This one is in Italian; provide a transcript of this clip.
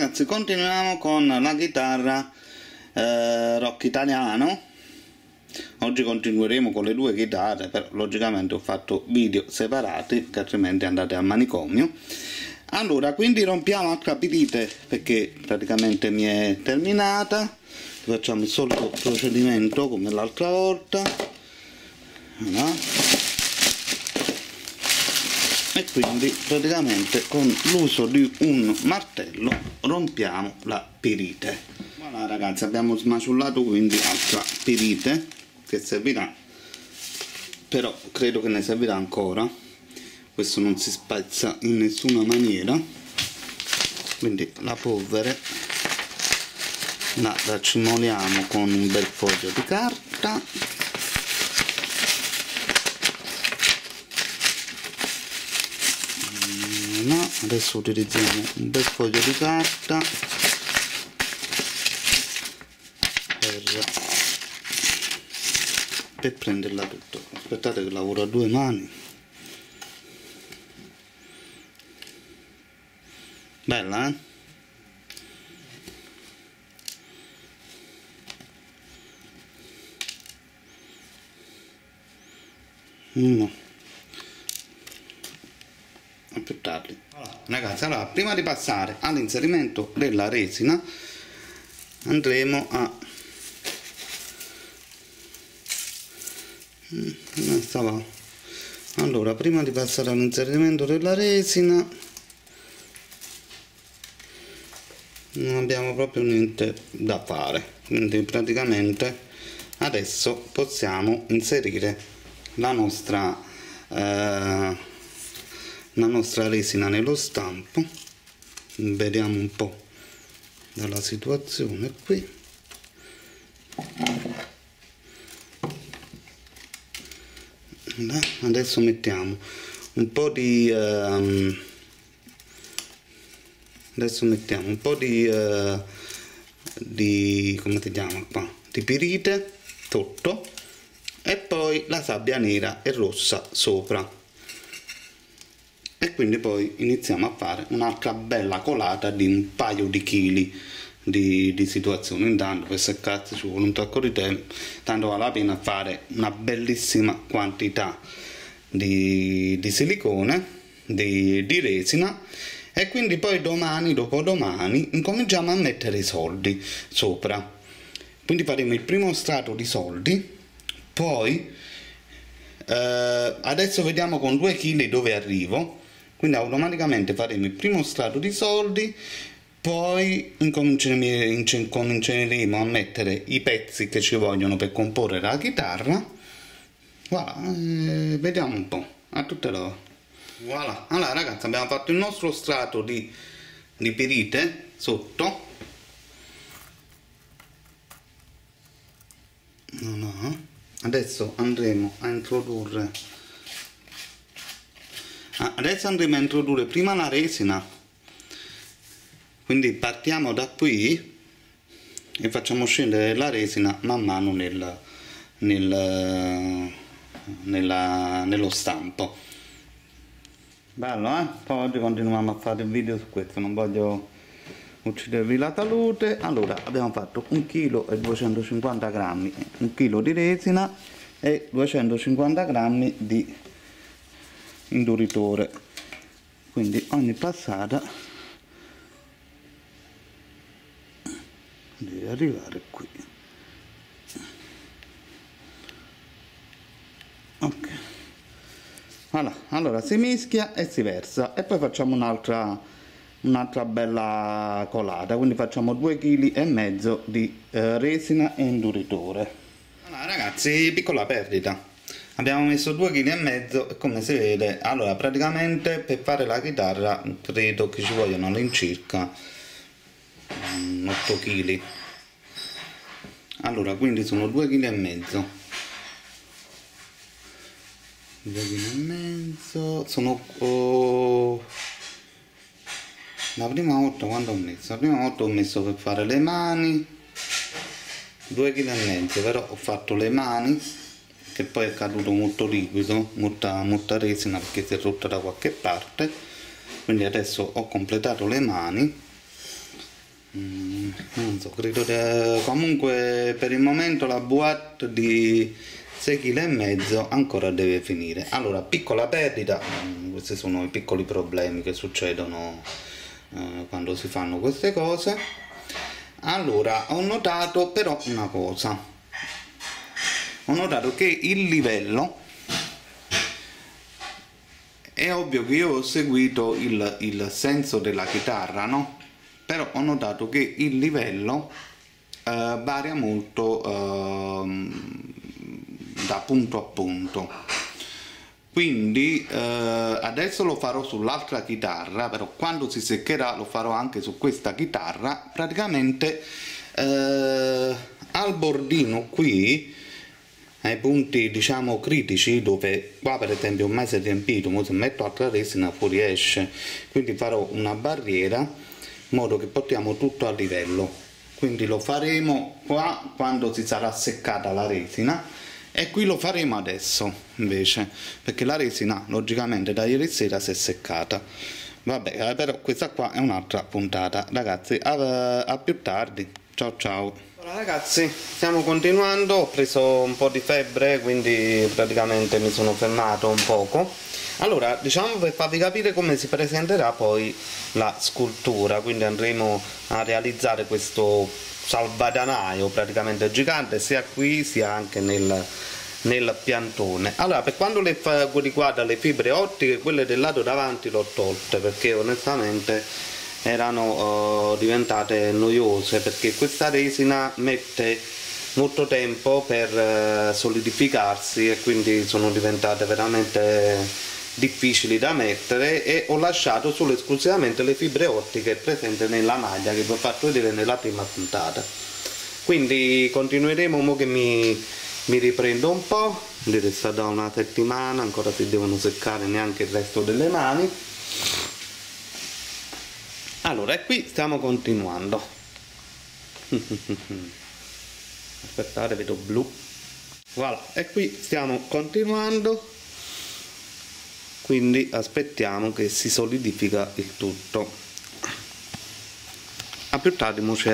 ragazzi continuiamo con la chitarra eh, rock italiano. Oggi continueremo con le due chitarre però logicamente ho fatto video separati che altrimenti andate al manicomio. Allora quindi rompiamo a capite perché praticamente mi è terminata. Facciamo il solito procedimento come l'altra volta. No? E quindi praticamente con l'uso di un martello rompiamo la pirite. Voilà ragazzi abbiamo smaciullato quindi altra pirite che servirà però credo che ne servirà ancora. Questo non si spezza in nessuna maniera. Quindi la polvere la racimoliamo con un bel foglio di carta no adesso utilizziamo un bel foglio di carta per, per prenderla tutto. Aspettate che lavoro a due mani. Bella eh? Uno più tardi ragazzi allora prima di passare all'inserimento della resina andremo a mm, allora prima di passare all'inserimento della resina non abbiamo proprio niente da fare. Quindi praticamente adesso possiamo inserire la nostra eh, la nostra resina nello stampo. Vediamo un po' dalla situazione qui. Adesso mettiamo un po' di um, adesso mettiamo un po' di, uh, di come si chiama qua? Di pirite sotto e poi la sabbia nera e rossa sopra e quindi poi iniziamo a fare un'altra bella colata di un paio di chili di, di situazione intanto per seccarsi ci vuole un tocco di tempo tanto vale la pena fare una bellissima quantità di, di silicone di, di resina. E quindi poi domani dopodomani incominciamo a mettere i soldi sopra. Quindi faremo il primo strato di soldi poi eh, adesso vediamo con 2 kg dove arrivo quindi automaticamente faremo il primo strato di soldi poi incominceremo a mettere i pezzi che ci vogliono per comporre la chitarra. Voilà, eh, vediamo un po' a tutte le voilà. Allora ragazzi abbiamo fatto il nostro strato di, di pirite sotto. No, no. adesso andremo a introdurre adesso andremo a introdurre prima la resina. Quindi partiamo da qui e facciamo scendere la resina man mano nel, nel, nella, nello stampo. Bello eh? poi oggi continuiamo a fare il video su questo non voglio uccidervi la salute. Allora abbiamo fatto 1 kg e 250 grammi 1 kg di resina e 250 grammi di induritore. Quindi ogni passata deve arrivare qui. Ok. Allora, allora si mischia e si versa. E poi facciamo un'altra un'altra bella colata. Quindi facciamo 2 kg e mezzo di eh, resina e induritore. Allora ragazzi piccola perdita abbiamo messo 2 kg e come si vede. Allora praticamente per fare la chitarra credo che ci vogliono all'incirca 8 mm, kg allora quindi sono 2 kg e mezzo. 2 kg e mezzo sono oh, la prima volta quando ho messo? La prima volta ho messo per fare le mani 2 kg e mezzo però ho fatto le mani che poi è caduto molto liquido, molta, molta resina perché si è rotta da qualche parte quindi adesso ho completato le mani Mm, non so, credo che comunque per il momento la boîte di 6 kg e mezzo ancora deve finire. Allora, piccola perdita, mm, questi sono i piccoli problemi che succedono eh, quando si fanno queste cose. Allora, ho notato però una cosa. Ho notato che il livello è ovvio che io ho seguito il, il senso della chitarra, no? Però ho notato che il livello eh, varia molto eh, da punto a punto. Quindi eh, adesso lo farò sull'altra chitarra, però quando si seccherà lo farò anche su questa chitarra. Praticamente eh, al bordino qui ai punti diciamo critici dove qua per esempio un mese riempito se metto altra resina fuori esce. Quindi farò una barriera in modo che portiamo tutto a livello. Quindi lo faremo qua quando si sarà seccata la resina e qui lo faremo adesso invece perché la resina logicamente da ieri sera si è seccata. Vabbè eh, però questa qua è un'altra puntata. Ragazzi a, a più tardi ciao ciao allora ragazzi, stiamo continuando, ho preso un po' di febbre, quindi praticamente mi sono fermato un poco. Allora, diciamo per farvi capire come si presenterà poi la scultura, quindi andremo a realizzare questo salvadanaio praticamente gigante sia qui sia anche nel, nel piantone. Allora, per quanto riguarda le fibre ottiche, quelle del lato davanti l'ho tolte perché onestamente erano uh, diventate noiose perché questa resina mette molto tempo per uh, solidificarsi e quindi sono diventate veramente difficili da mettere e ho lasciato solo esclusivamente le fibre ottiche presenti nella maglia che vi ho fatto vedere nella prima puntata. Quindi continueremo mo che mi, mi riprendo un po' vedete sta da una settimana ancora si devono seccare neanche il resto delle mani allora e qui stiamo continuando. Aspettate vedo blu. Voilà e qui stiamo continuando. Quindi aspettiamo che si solidifica il tutto. A più tardi c'è